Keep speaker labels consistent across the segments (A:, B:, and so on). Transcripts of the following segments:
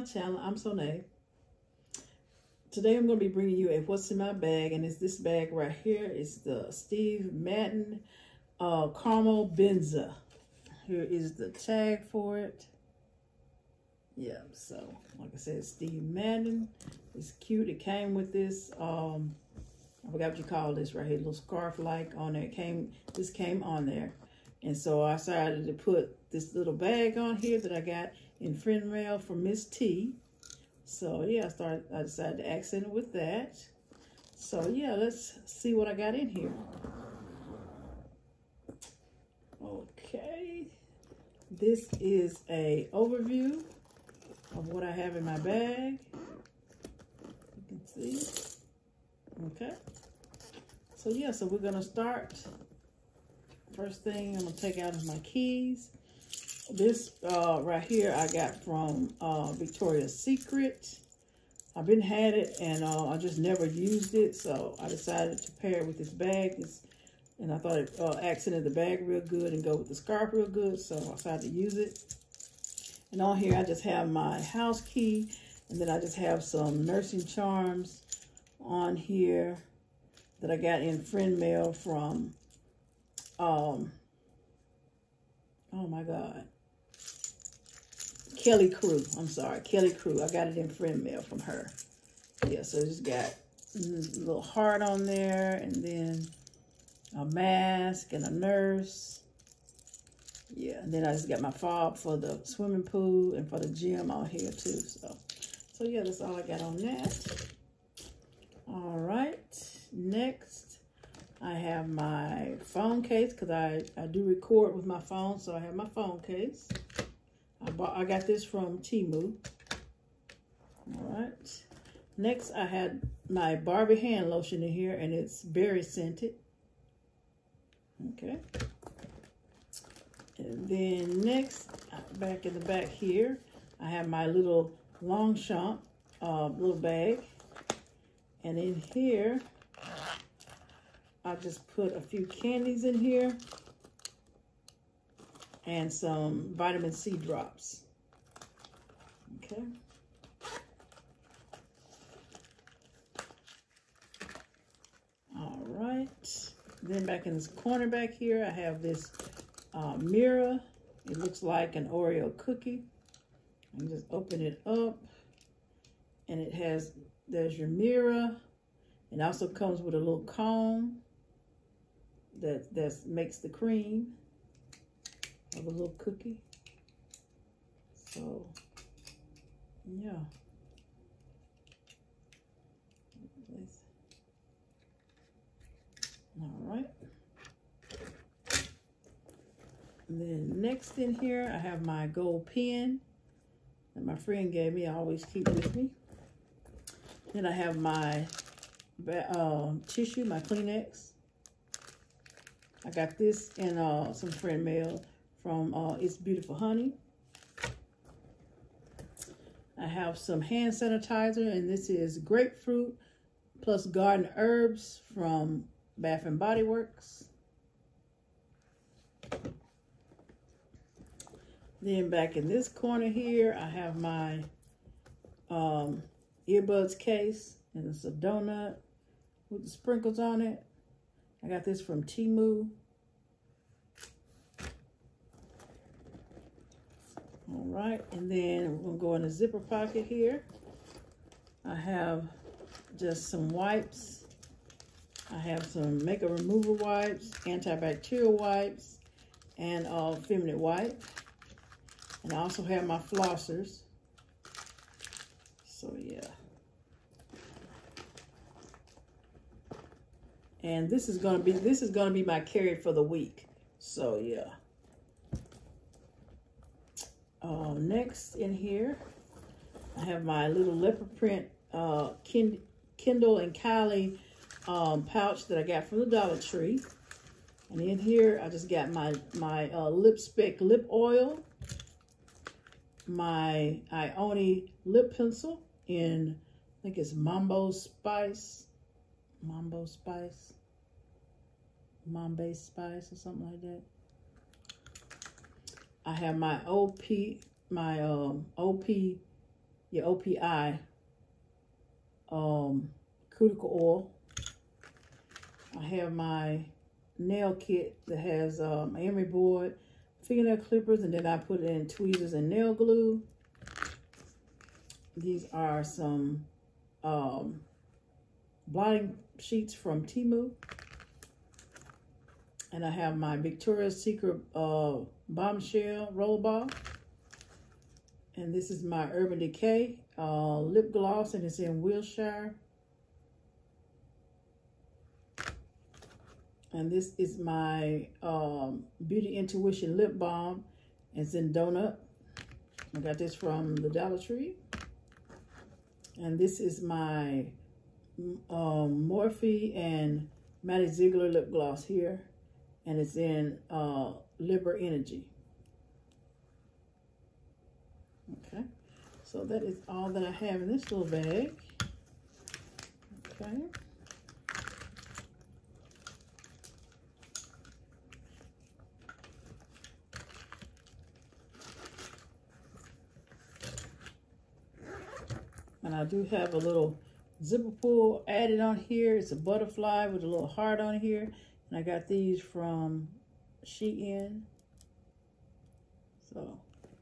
A: my channel. I'm Sona. Today I'm going to be bringing you a what's in my bag, and it's this bag right here. It's the Steve Madden uh, Caramel Benza. Here is the tag for it. Yeah, so like I said, Steve Madden. It's cute. It came with this, um, I forgot what you call this right here, little scarf like on there. It came, this came on there. And so I decided to put this little bag on here that I got in friend mail from Miss T. So yeah, I started. I decided to accent it with that. So yeah, let's see what I got in here. Okay, this is a overview of what I have in my bag. You can see. Okay. So yeah, so we're gonna start. First thing I'm gonna take out is my keys. This uh, right here I got from uh, Victoria's Secret. I've been had it and uh, I just never used it. So I decided to pair it with this bag. It's, and I thought it uh, accented the bag real good and go with the scarf real good. So I decided to use it. And on here I just have my house key. And then I just have some nursing charms on here that I got in friend mail from, um, oh my God, Kelly Crew. I'm sorry, Kelly Crew. I got it in friend mail from her. Yeah, so just got a little heart on there and then a mask and a nurse. Yeah, and then I just got my fob for the swimming pool and for the gym on here too. So, so yeah, that's all I got on that. All right, next I have my phone case because I, I do record with my phone, so I have my phone case. I bought I got this from Temu. All right. Next, I had my Barbie hand lotion in here, and it's berry scented. Okay. And then next, back in the back here, I have my little Longchamp uh, little bag. And in here, I just put a few candies in here and some vitamin C drops. Okay. All right. Then back in this corner back here, I have this uh, mirror. It looks like an Oreo cookie. And just open it up. And it has, there's your mirror. It also comes with a little comb that that makes the cream of a little cookie. So, yeah. All right. And then next in here, I have my gold pen that my friend gave me. I always keep with me. Then I have my uh, tissue, my Kleenex. I got this in uh, some friend mail from uh, It's Beautiful Honey. I have some hand sanitizer, and this is grapefruit plus garden herbs from Bath and Body Works. Then back in this corner here, I have my um, earbuds case, and it's a donut with the sprinkles on it. I got this from Temu. All right, and then we're gonna go in the zipper pocket here. I have just some wipes. I have some makeup remover wipes, antibacterial wipes, and a feminine wipe. And I also have my flossers. So yeah. And this is gonna be this is gonna be my carry for the week. So yeah. Uh, next in here, I have my little leopard print uh, Kendall and Kylie um, pouch that I got from the Dollar Tree. And in here, I just got my, my uh, Lip Spec lip oil, my Ioni lip pencil in, I think it's Mambo Spice, Mambo Spice, Mambe Spice or something like that. I have my OP, my um, OP your OPI um, cuticle oil. I have my nail kit that has um, emery board, fingernail clippers, and then I put in tweezers and nail glue. These are some um, blotting sheets from Temu. And I have my Victoria's Secret uh, Bombshell Roll Ball. And this is my Urban Decay uh, lip gloss, and it's in Wilshire. And this is my um, Beauty Intuition Lip Balm. It's in Donut. I got this from the Dollar Tree. And this is my um, Morphe and Maddie Ziegler lip gloss here. And it's in uh, Liber Energy. Okay. So that is all that I have in this little bag. Okay. And I do have a little zipper pull added on here. It's a butterfly with a little heart on here. And I got these from Shein. So,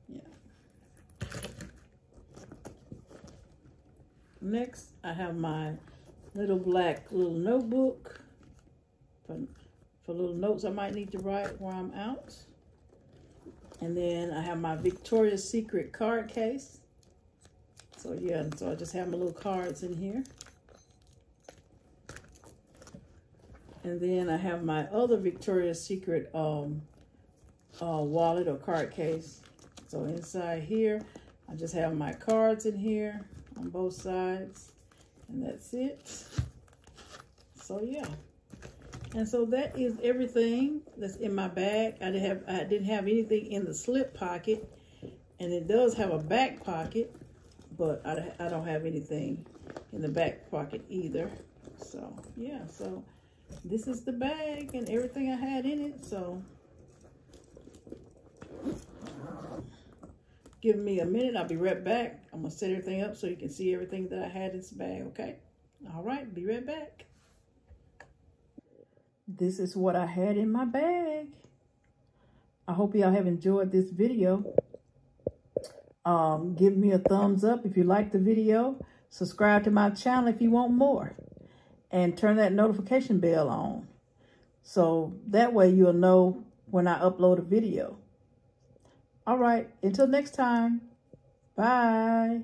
A: yeah. Next, I have my little black little notebook for, for little notes I might need to write while I'm out. And then I have my Victoria's Secret card case. So yeah, so I just have my little cards in here. And then I have my other Victoria's Secret um, uh, wallet or card case. So inside here, I just have my cards in here on both sides. And that's it. So yeah. And so that is everything that's in my bag. I didn't have I didn't have anything in the slip pocket. And it does have a back pocket but I, I don't have anything in the back pocket either. So, yeah, so this is the bag and everything I had in it. So, give me a minute. I'll be right back. I'm going to set everything up so you can see everything that I had in this bag, okay? All right, be right back. This is what I had in my bag. I hope y'all have enjoyed this video. Um, give me a thumbs up if you like the video. Subscribe to my channel if you want more. And turn that notification bell on. So that way you'll know when I upload a video. All right. Until next time. Bye.